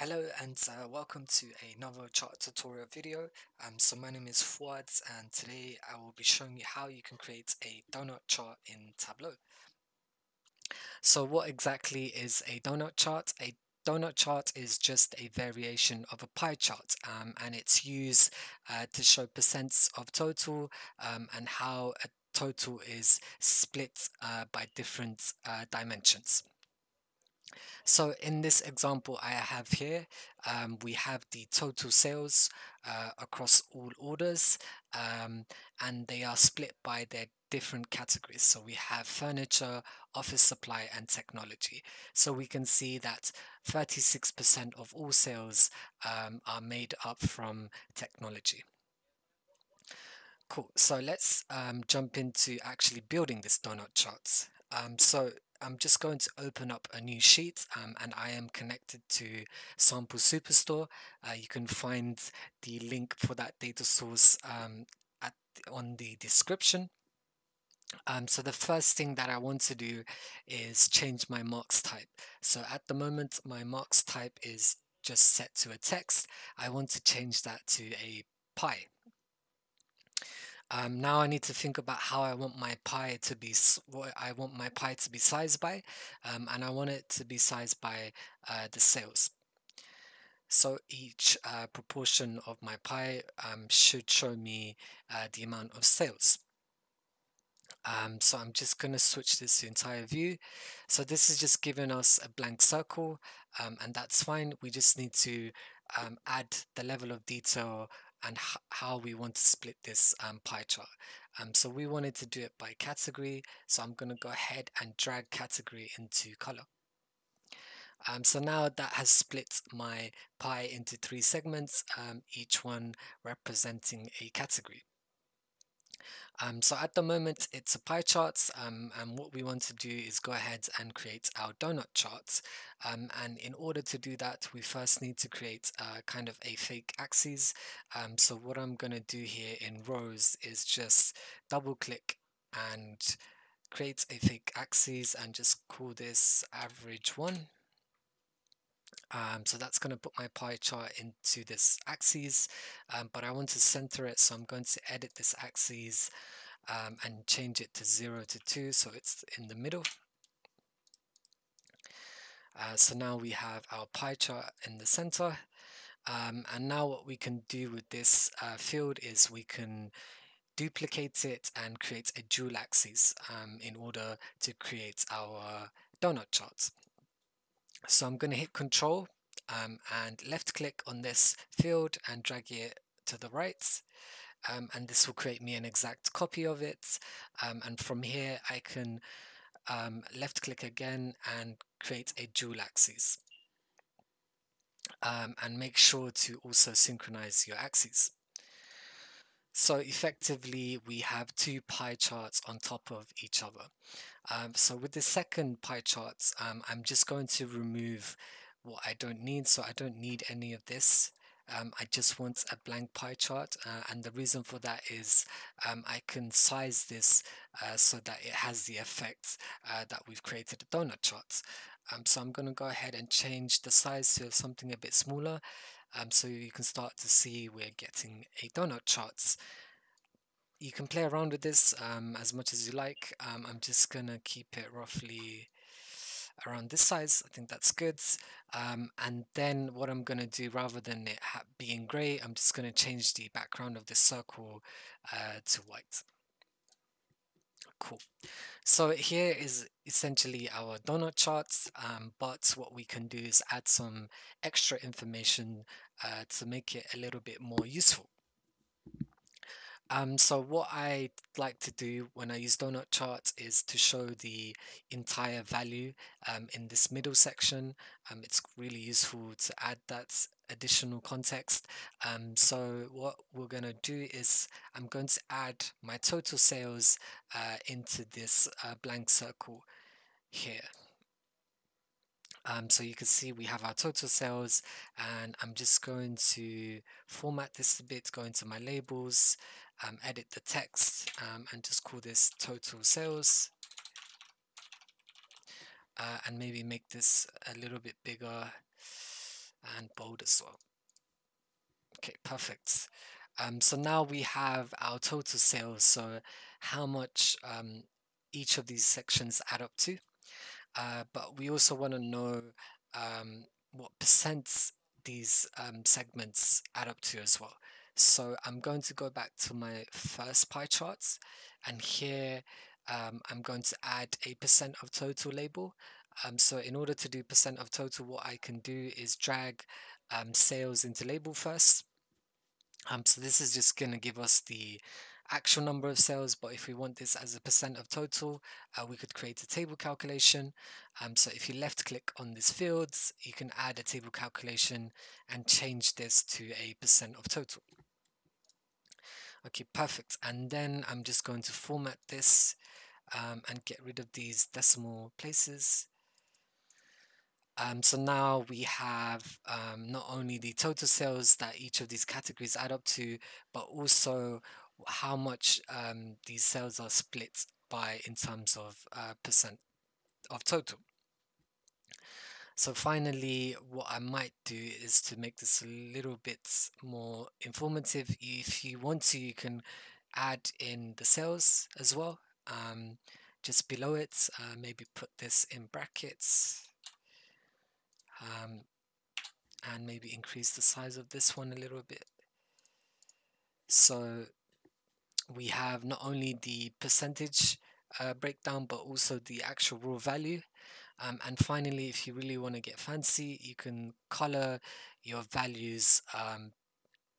Hello and uh, welcome to another chart tutorial video. Um, so my name is Fuad and today I will be showing you how you can create a donut chart in Tableau. So what exactly is a donut chart? A donut chart is just a variation of a pie chart um, and it's used uh, to show percents of total um, and how a total is split uh, by different uh, dimensions. So in this example I have here, um, we have the total sales uh, across all orders um, and they are split by their different categories. So we have furniture, office supply and technology. So we can see that 36% of all sales um, are made up from technology. Cool. So let's um, jump into actually building this donut chart. Um, so I'm just going to open up a new sheet um, and I am connected to Sample Superstore. Uh, you can find the link for that data source um, at on the description. Um, so the first thing that I want to do is change my marks type. So at the moment my marks type is just set to a text. I want to change that to a pie. Um, now I need to think about how I want my pie to be, what I want my pie to be sized by, um, and I want it to be sized by uh, the sales. So each uh, proportion of my pie um, should show me uh, the amount of sales. Um, so I'm just going to switch this to entire view. So this is just giving us a blank circle um, and that's fine. We just need to um, add the level of detail and how we want to split this um, pie chart. Um, so we wanted to do it by category. So I'm going to go ahead and drag category into color. Um, so now that has split my pie into three segments, um, each one representing a category. Um, so at the moment it's a pie chart um, and what we want to do is go ahead and create our donut chart um, and in order to do that we first need to create uh, kind of a fake axis. Um, so what I'm going to do here in rows is just double click and create a fake axis and just call this average one um, so that's going to put my pie chart into this axis, um, but I want to center it, so I'm going to edit this axis um, and change it to 0 to 2, so it's in the middle. Uh, so now we have our pie chart in the center. Um, and now what we can do with this uh, field is we can duplicate it and create a dual axis um, in order to create our donut chart. So I'm going to hit control um, and left click on this field and drag it to the right. Um, and this will create me an exact copy of it. Um, and from here, I can um, left click again and create a dual axis. Um, and make sure to also synchronize your axes. So effectively, we have two pie charts on top of each other. Um, so with the second pie chart, um, I'm just going to remove what I don't need. So I don't need any of this. Um, I just want a blank pie chart uh, and the reason for that is um, I can size this uh, so that it has the effect uh, that we've created a donut chart. Um, so I'm going to go ahead and change the size to something a bit smaller um, so you can start to see we're getting a donut charts. You can play around with this um, as much as you like. Um, I'm just gonna keep it roughly around this size. I think that's good. Um, and then what I'm going to do, rather than it being grey, I'm just going to change the background of the circle uh, to white. Cool. So here is essentially our donut charts, um, but what we can do is add some extra information uh, to make it a little bit more useful. Um, so what I like to do when I use donut charts is to show the entire value um, in this middle section. Um, it's really useful to add that additional context. Um, so what we're going to do is I'm going to add my total sales uh, into this uh, blank circle here. Um, so you can see we have our total sales and I'm just going to format this a bit, go into my labels, um, edit the text um, and just call this total sales uh, and maybe make this a little bit bigger and bold as well. Okay, perfect. Um, so now we have our total sales, so how much um, each of these sections add up to. Uh, but we also want to know um, what percents these um, segments add up to as well. So I'm going to go back to my first pie charts and here um, I'm going to add a percent of total label. Um, so in order to do percent of total, what I can do is drag um, sales into label first. Um, so this is just going to give us the actual number of sales, but if we want this as a percent of total, uh, we could create a table calculation. Um, so if you left click on these fields, you can add a table calculation and change this to a percent of total. Okay, perfect. And then I'm just going to format this um, and get rid of these decimal places. Um, so now we have um, not only the total sales that each of these categories add up to, but also how much um, these sales are split by in terms of uh, percent of total. So finally, what I might do is to make this a little bit more informative. If you want to, you can add in the sales as well. Um, just below it, uh, maybe put this in brackets. Um, and maybe increase the size of this one a little bit. So we have not only the percentage uh, breakdown, but also the actual raw value. Um, and finally, if you really want to get fancy, you can color your values um,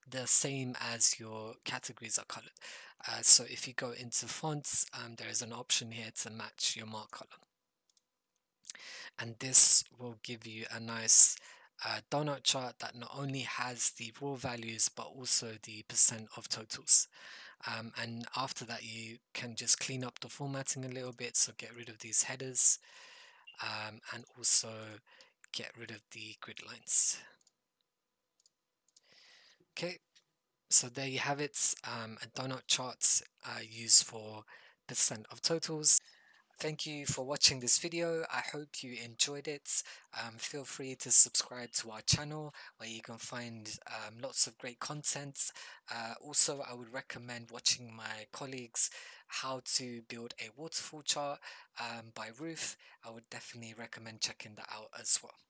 the same as your categories are colored. Uh, so if you go into fonts, um, there is an option here to match your mark color. And this will give you a nice uh, donut chart that not only has the raw values, but also the percent of totals. Um, and after that, you can just clean up the formatting a little bit. So get rid of these headers um, and also get rid of the grid lines. Okay, so there you have it, um, a donut chart uh, used for percent of totals. Thank you for watching this video. I hope you enjoyed it. Um, feel free to subscribe to our channel where you can find um, lots of great content. Uh, also, I would recommend watching my colleagues how to build a waterfall chart um, by Ruth. I would definitely recommend checking that out as well.